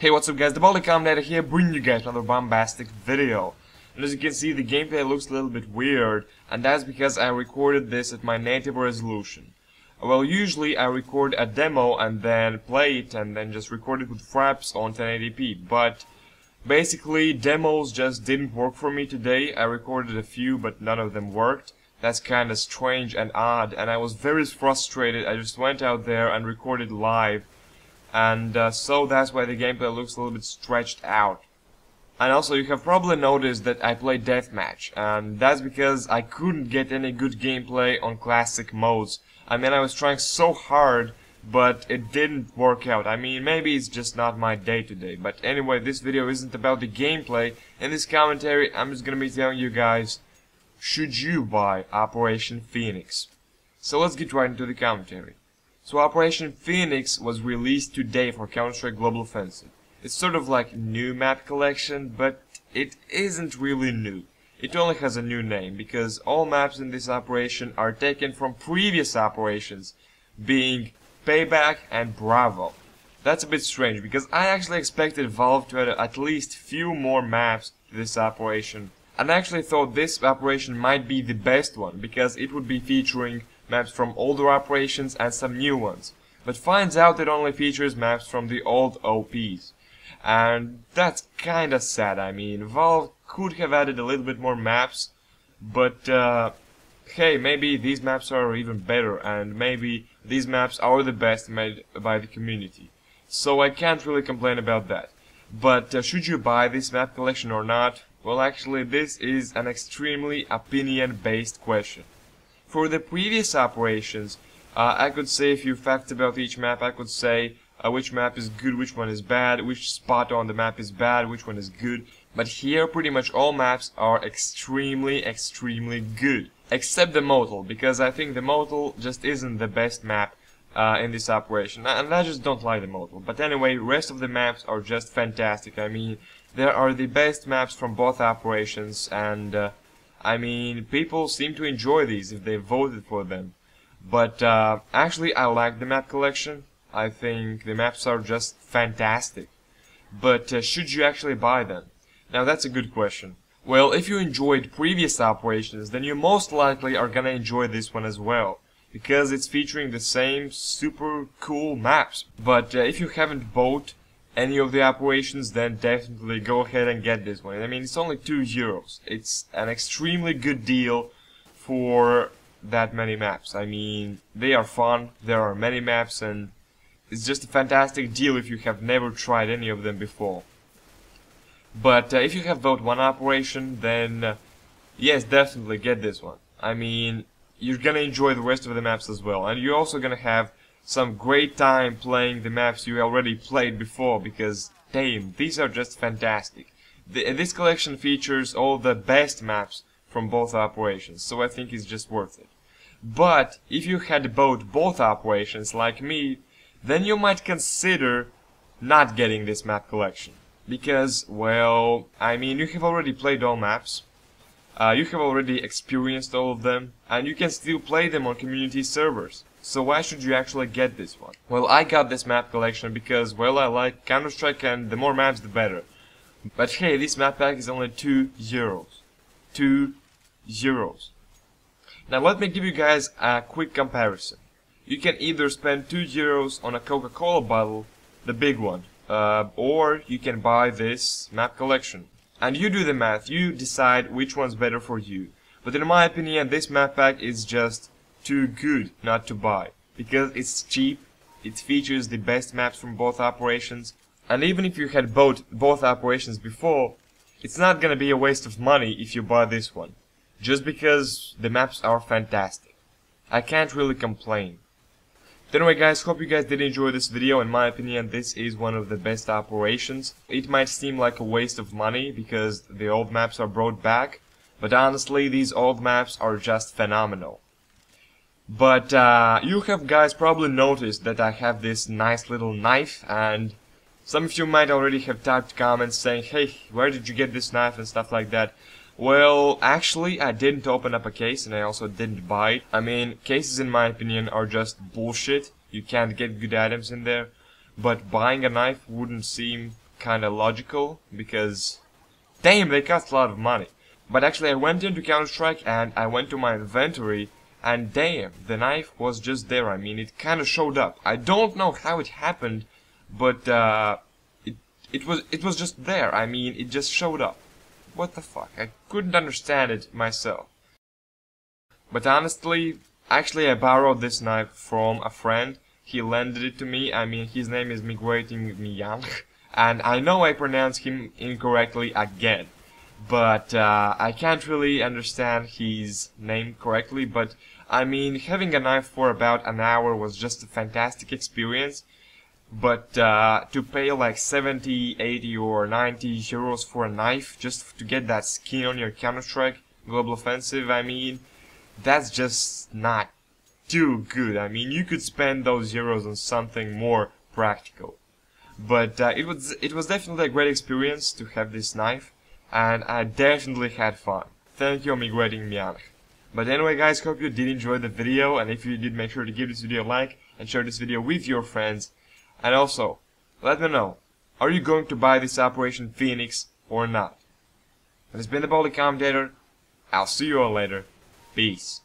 Hey, what's up guys, the Baltic Commentator here, bringing you guys another bombastic video. And as you can see, the gameplay looks a little bit weird, and that's because I recorded this at my native resolution. Well, usually I record a demo and then play it and then just record it with fraps on 1080p, but basically demos just didn't work for me today. I recorded a few, but none of them worked. That's kinda strange and odd, and I was very frustrated. I just went out there and recorded live and uh, so that's why the gameplay looks a little bit stretched out. And also you have probably noticed that I play deathmatch, and that's because I couldn't get any good gameplay on classic modes. I mean I was trying so hard, but it didn't work out. I mean maybe it's just not my day today, but anyway this video isn't about the gameplay. In this commentary I'm just gonna be telling you guys, should you buy Operation Phoenix? So let's get right into the commentary. So Operation Phoenix was released today for Counter-Strike Global Offensive. It's sort of like new map collection, but it isn't really new. It only has a new name, because all maps in this operation are taken from previous operations, being Payback and Bravo. That's a bit strange, because I actually expected Valve to add at least few more maps to this operation. And I actually thought this operation might be the best one, because it would be featuring maps from older operations and some new ones, but finds out it only features maps from the old OPs. And that's kinda sad, I mean, Valve could have added a little bit more maps, but uh, hey, maybe these maps are even better, and maybe these maps are the best made by the community. So I can't really complain about that. But uh, should you buy this map collection or not? Well, actually, this is an extremely opinion-based question. For the previous operations, uh, I could say a few facts about each map. I could say uh, which map is good, which one is bad, which spot on the map is bad, which one is good. But here, pretty much all maps are extremely, extremely good. Except the Motel, because I think the Motel just isn't the best map uh, in this operation. And I just don't like the Motel. But anyway, rest of the maps are just fantastic. I mean, there are the best maps from both operations, and uh, I mean, people seem to enjoy these if they voted for them. But uh, actually, I like the map collection. I think the maps are just fantastic. But uh, should you actually buy them? Now that's a good question. Well, if you enjoyed previous operations, then you most likely are gonna enjoy this one as well. Because it's featuring the same super cool maps. But uh, if you haven't bought any of the operations, then definitely go ahead and get this one. I mean, it's only 2 euros. It's an extremely good deal for that many maps. I mean, they are fun, there are many maps, and it's just a fantastic deal if you have never tried any of them before. But uh, if you have bought one operation, then uh, yes, definitely get this one. I mean, you're gonna enjoy the rest of the maps as well, and you're also gonna have some great time playing the maps you already played before because damn, these are just fantastic. The, this collection features all the best maps from both operations, so I think it's just worth it. But if you had bought both operations like me, then you might consider not getting this map collection. Because, well, I mean, you have already played all maps, uh, you have already experienced all of them, and you can still play them on community servers. So why should you actually get this one? Well, I got this map collection because, well, I like Counter-Strike and the more maps the better. But hey, this map pack is only 2 euros. 2 euros. Now let me give you guys a quick comparison. You can either spend 2 euros on a Coca-Cola bottle, the big one, uh, or you can buy this map collection. And you do the math, you decide which one's better for you. But in my opinion, this map pack is just too good not to buy because it's cheap, it features the best maps from both operations, and even if you had bought both operations before, it's not gonna be a waste of money if you buy this one, just because the maps are fantastic. I can't really complain. Anyway guys, hope you guys did enjoy this video. In my opinion, this is one of the best operations. It might seem like a waste of money because the old maps are brought back, but honestly, these old maps are just phenomenal. But uh, you have guys probably noticed that I have this nice little knife and some of you might already have typed comments saying, hey, where did you get this knife and stuff like that. Well, actually, I didn't open up a case and I also didn't buy it. I mean, cases in my opinion are just bullshit. You can't get good items in there. But buying a knife wouldn't seem kinda logical, because damn, they cost a lot of money. But actually I went into Counter-Strike and I went to my inventory and damn, the knife was just there. I mean, it kind of showed up. I don't know how it happened, but uh, it it was it was just there. I mean, it just showed up. What the fuck? I couldn't understand it myself. But honestly, actually I borrowed this knife from a friend. He lended it to me. I mean, his name is Migrating Miyang, and I know I pronounced him incorrectly again but uh, I can't really understand his name correctly, but I mean, having a knife for about an hour was just a fantastic experience, but uh, to pay like 70, 80 or 90 euros for a knife just to get that skin on your Counter-Strike Global Offensive, I mean, that's just not too good. I mean, you could spend those euros on something more practical. But uh, it was it was definitely a great experience to have this knife and I definitely had fun. Thank you Migrating Mianch. But anyway guys, hope you did enjoy the video and if you did make sure to give this video a like and share this video with your friends. And also, let me know, are you going to buy this Operation Phoenix or not? This has been the Baltic Commentator, I'll see you all later, peace.